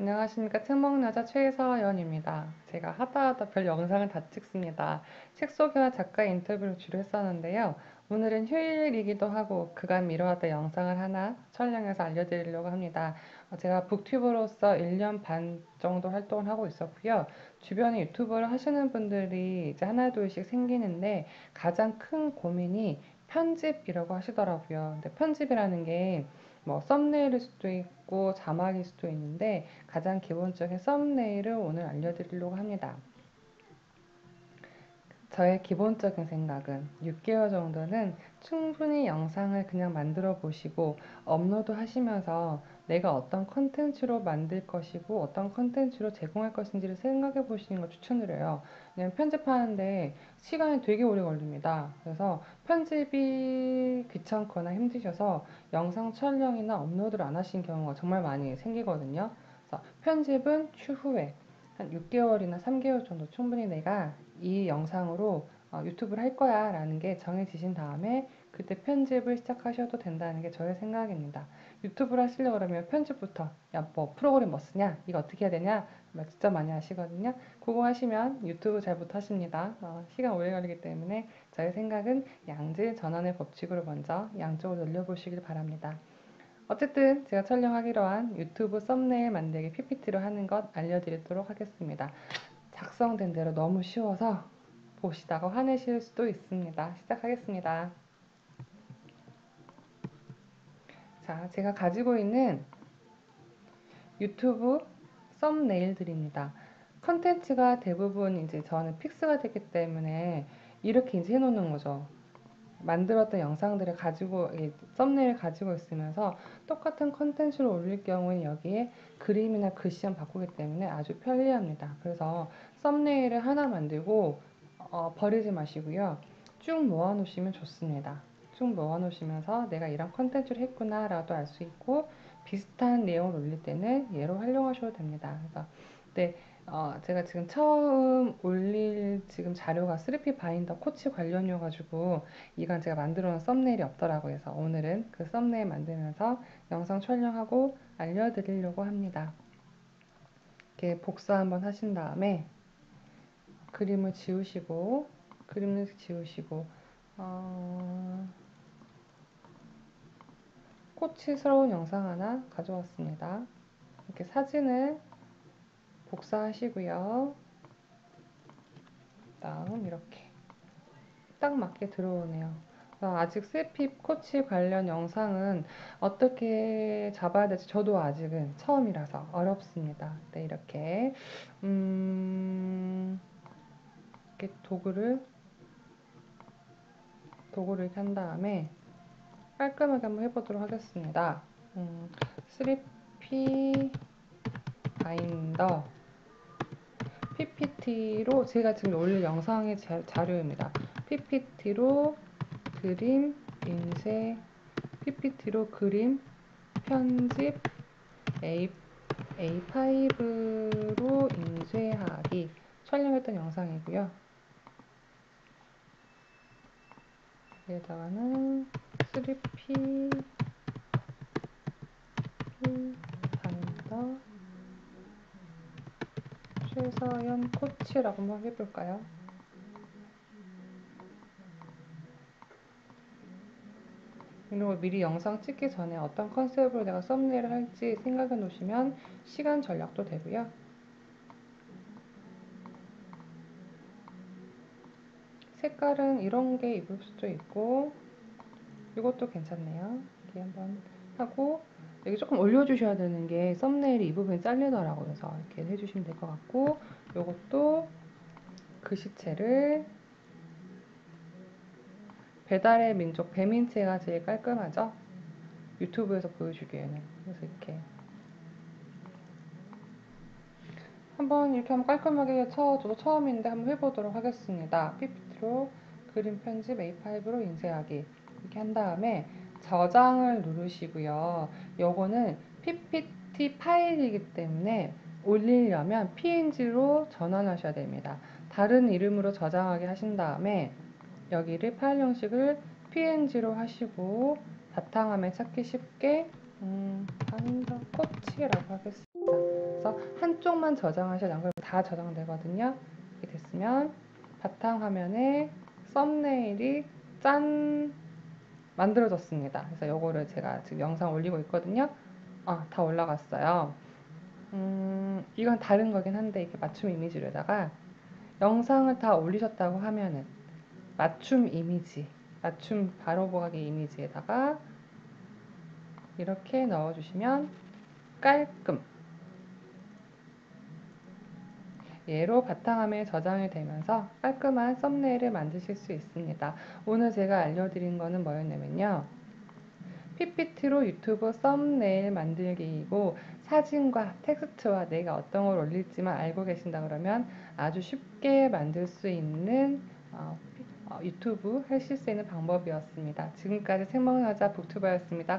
안녕하십니까 책먹여자 최서연입니다. 제가 하다하다 별 영상을 다 찍습니다. 책 소개와 작가 인터뷰를 주로 했었는데요. 오늘은 휴일이기도 하고 그간 미뤄왔던 영상을 하나 촬영해서 알려드리려고 합니다. 어, 제가 북튜버로서 1년 반 정도 활동을 하고 있었고요. 주변에 유튜버를 하시는 분들이 이제 하나 둘씩 생기는데 가장 큰 고민이 편집이라고 하시더라고요. 근데 편집이라는 게 뭐 썸네일일 수도 있고 자막일 수도 있는데 가장 기본적인 썸네일을 오늘 알려드리려고 합니다. 저의 기본적인 생각은 6개월 정도는 충분히 영상을 그냥 만들어 보시고 업로드 하시면서 내가 어떤 컨텐츠로 만들 것이고 어떤 컨텐츠로 제공할 것인지를 생각해 보시는 걸 추천드려요. 왜냐면 편집하는데 시간이 되게 오래 걸립니다. 그래서 편집이 귀찮거나 힘드셔서 영상 촬영이나 업로드를 안 하신 경우가 정말 많이 생기거든요. 그래서 편집은 추후에 한 6개월이나 3개월 정도 충분히 내가 이 영상으로 어, 유튜브를 할 거야 라는 게 정해지신 다음에 그때 편집을 시작하셔도 된다는 게 저의 생각입니다. 유튜브를 하시려고 그러면 편집부터 야 뭐 프로그램 뭐 쓰냐 이거 어떻게 해야 되냐 진짜 많이 하시거든요. 그거 하시면 유튜브 잘 못하십니다. 어, 시간 오래 걸리기 때문에 저의 생각은 양질 전환의 법칙으로 먼저 양쪽을 늘려보시길 바랍니다. 어쨌든 제가 촬영하기로 한 유튜브 썸네일 만들기 PPT로 하는 것 알려드리도록 하겠습니다. 작성된 대로 너무 쉬워서 보시다가 화내실 수도 있습니다. 시작하겠습니다. 자, 제가 가지고 있는 유튜브 썸네일들입니다. 컨텐츠가 대부분 이제 저는 fix가 됐기 때문에 이렇게 이제 해놓는 거죠. 만들었던 영상들을 가지고 썸네일 가지고 있으면서 똑같은 컨텐츠를 올릴 경우에 여기에 그림이나 글씨만 바꾸기 때문에 아주 편리합니다. 그래서 썸네일을 하나 만들고 어, 버리지 마시고요. 쭉 모아 놓으시면 좋습니다. 쭉 모아 놓으시면서 내가 이런 컨텐츠를 했구나 라도 알 수 있고 비슷한 내용을 올릴 때는 예로 활용하셔도 됩니다. 그래서 네, 어, 제가 지금 처음 올릴 지금 자료가 3P 바인더 코치 관련이어가지고 이건 제가 만들어 놓은 썸네일이 없더라고요. 그래서 오늘은 그 썸네일 만들면서 영상 촬영하고 알려드리려고 합니다. 이렇게 복사 한번 하신 다음에 그림을 지우시고 그림을 지우시고 어... 코치스러운 영상 하나 가져왔습니다. 이렇게 사진을 복사하시고요. 다음 이렇게 딱 맞게 들어오네요. 아직 셀핍 코치 관련 영상은 어떻게 잡아야 될지 저도 아직은 처음이라서 어렵습니다. 네, 이렇게 음, 이렇게 도구를 도구를 이렇게 한 다음에 깔끔하게 한번 해보도록 하겠습니다. 음, 3P 바인더 PPT로 제가 지금 올릴 영상의 자, 자료입니다. PPT로 그림 인쇄 PPT로 그림 편집 A, A5로 인쇄하기 촬영했던 영상이고요. 여기다가는 3P 바인더 최서연 코치라고 한번 해볼까요? 그리고 미리 영상 찍기 전에 어떤 컨셉으로 내가 썸네일을 할지 생각해 놓으시면 시간 절약도 되고요. 색깔은 이런 게 입을 수도 있고 이것도 괜찮네요. 이렇게 한번 하고 여기 조금 올려주셔야 되는 게 썸네일이 이 부분이 잘리더라고요. 그래서 이렇게 해주시면 될 것 같고 이것도 글씨체를 배달의 민족 배민체가 제일 깔끔하죠. 유튜브에서 보여주기에는 그래서 이렇게 한번 이렇게 한번 깔끔하게 쳐 저도 처음인데 한번 해보도록 하겠습니다. PPT로 그림 편집 A5로 인쇄하기 이렇게 한 다음에 저장을 누르시고요. 요거는 PPT 파일이기 때문에 올리려면 PNG로 전환하셔야 됩니다. 다른 이름으로 저장하게 하신 다음에 여기를 파일 형식을 PNG로 하시고 바탕화면 찾기 쉽게 음, 파인더 코치라고 하겠습니다. 그래서 한쪽만 저장하셔도 안 그러면 다 저장되거든요. 이렇게 됐으면 바탕화면에 썸네일이 짠 만들어졌습니다. 그래서 요거를 제가 지금 영상 올리고 있거든요. 아, 다 올라갔어요. 음, 이건 다른 거긴 한데 이렇게 맞춤 이미지로다가 영상을 다 올리셨다고 하면은 맞춤 이미지, 맞춤 바로 보기 이미지에다가 이렇게 넣어주시면 깔끔 얘로 바탕화면에 저장이 되면서 깔끔한 썸네일을 만드실 수 있습니다. 오늘 제가 알려드린 거는 뭐였냐면요. PPT로 유튜브 썸네일 만들기이고 사진과 텍스트와 내가 어떤 걸 올릴지만 알고 계신다 그러면 아주 쉽게 만들 수 있는 어, 어, 유튜브 하실 수 있는 방법이었습니다. 지금까지 생먹는 여자 북튜버였습니다.